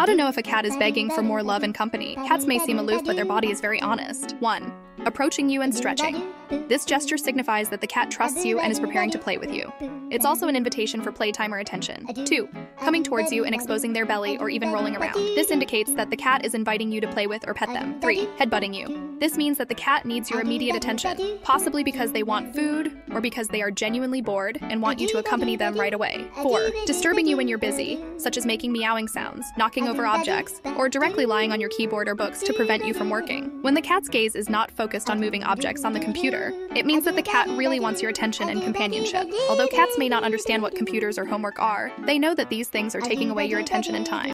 How to know if a cat is begging for more love and company. Cats may seem aloof, but their body is very honest. 1. Approaching you and stretching. This gesture signifies that the cat trusts you and is preparing to play with you. It's also an invitation for playtime or attention. 2. Coming towards you and exposing their belly or even rolling around. This indicates that the cat is inviting you to play with or pet them. 3. Headbutting you. This means that the cat needs your immediate attention, possibly because they want food or because they are genuinely bored and want you to accompany them right away. 4. Disturbing you when you're busy, such as making meowing sounds, knocking over objects, or directly lying on your keyboard or books to prevent you from working. When the cat's gaze is not focused on moving objects on the computer, it means that the cat really wants your attention and companionship. Although cats may not understand what computers or homework are, they know that these things are taking away your attention and time.